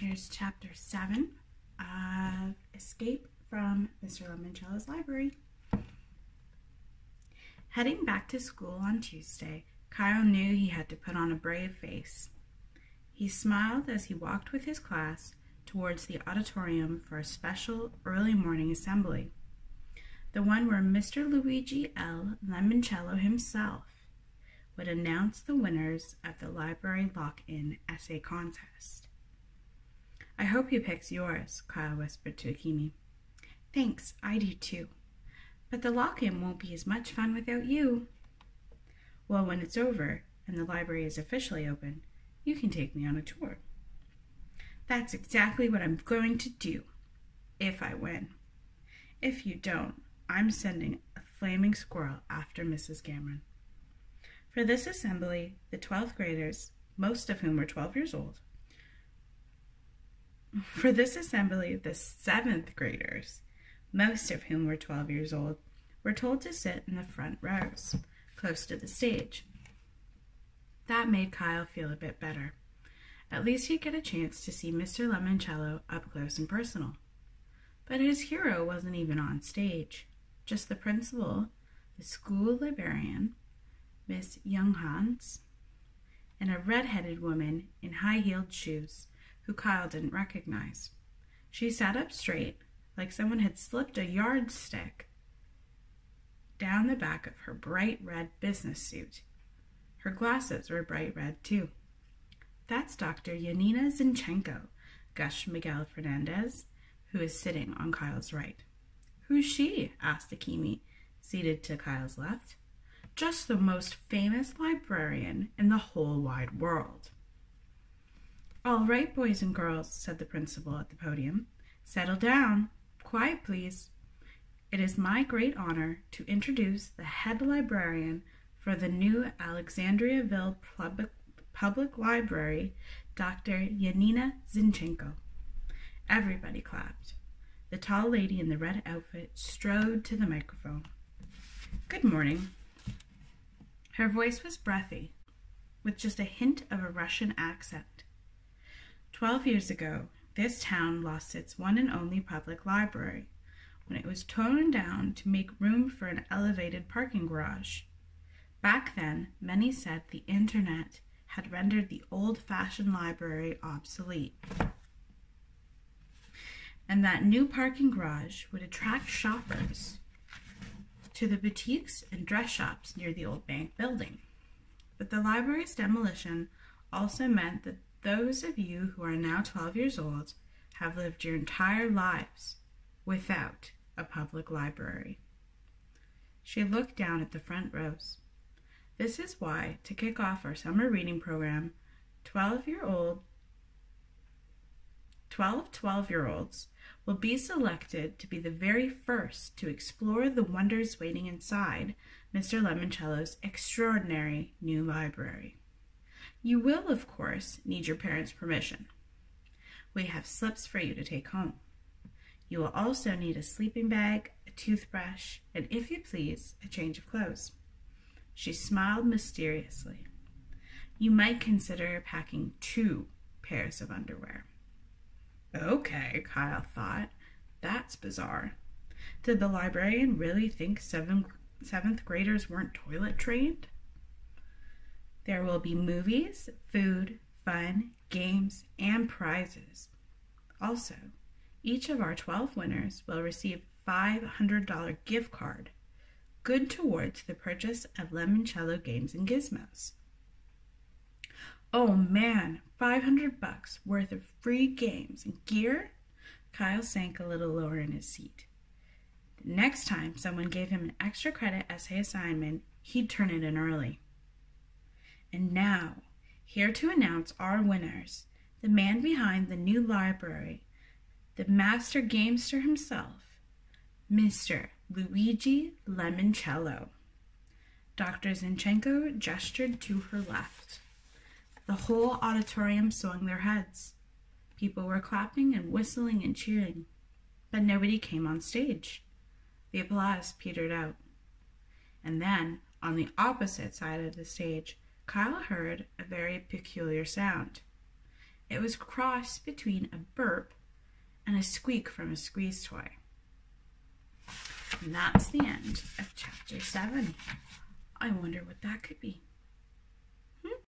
Here's chapter 7 of Escape from Mr. Lemoncello's Library. Heading back to school on Tuesday, Kyle knew he had to put on a brave face. He smiled as he walked with his class towards the auditorium for a special early morning assembly, the one where Mr. Luigi L. Lemoncello himself would announce the winners of the library lock-in essay contest. I hope he picks yours, Kyle whispered to Akimi. Thanks, I do too. But the lock-in won't be as much fun without you. Well, when it's over and the library is officially open, you can take me on a tour. That's exactly what I'm going to do, if I win. If you don't, I'm sending a flaming squirrel after Mrs. Cameron. For this assembly, the 12th graders, most of whom were 12 years old, for this assembly, the seventh graders, most of whom were 12 years old, were told to sit in the front rows, close to the stage. That made Kyle feel a bit better. At least he'd get a chance to see Mr. Lemoncello up close and personal. But his hero wasn't even on stage, just the principal, the school librarian, Miss Yunghans, and a red-headed woman in high-heeled shoes who Kyle didn't recognize. She sat up straight, like someone had slipped a yardstick down the back of her bright red business suit. Her glasses were bright red, too. That's Dr. Yanina Zinchenko, gushed Miguel Fernandez, who is sitting on Kyle's right. Who's she? asked Akimi, seated to Kyle's left. Just the most famous librarian in the whole wide world. All right, boys and girls, said the principal at the podium. Settle down. Quiet, please. It is my great honor to introduce the head librarian for the new Alexandriaville Public, Public Library, Dr. Yanina Zinchenko. Everybody clapped. The tall lady in the red outfit strode to the microphone. Good morning. Her voice was breathy, with just a hint of a Russian accent. Twelve years ago, this town lost its one and only public library when it was torn down to make room for an elevated parking garage. Back then, many said the internet had rendered the old-fashioned library obsolete and that new parking garage would attract shoppers to the boutiques and dress shops near the old bank building. But the library's demolition also meant that those of you who are now 12 years old have lived your entire lives without a public library. She looked down at the front rows. This is why, to kick off our summer reading program, 12-year-old 12 12-year-olds will be selected to be the very first to explore the wonders waiting inside Mr. Lemoncello's extraordinary new library. You will, of course, need your parents' permission. We have slips for you to take home. You will also need a sleeping bag, a toothbrush, and if you please, a change of clothes. She smiled mysteriously. You might consider packing two pairs of underwear. Okay, Kyle thought. That's bizarre. Did the librarian really think seventh, seventh graders weren't toilet trained? There will be movies, food, fun, games, and prizes. Also, each of our 12 winners will receive a $500 gift card, good towards the purchase of Lemoncello games and gizmos. Oh man, 500 bucks worth of free games and gear? Kyle sank a little lower in his seat. The next time someone gave him an extra credit essay assignment, he'd turn it in early. And now, here to announce our winners, the man behind the new library, the master gamester himself, Mr. Luigi Lemoncello. Dr. Zinchenko gestured to her left. The whole auditorium swung their heads. People were clapping and whistling and cheering, but nobody came on stage. The applause petered out. And then, on the opposite side of the stage, Kyle heard a very peculiar sound. It was a cross between a burp and a squeak from a squeeze toy. And that's the end of chapter 7. I wonder what that could be.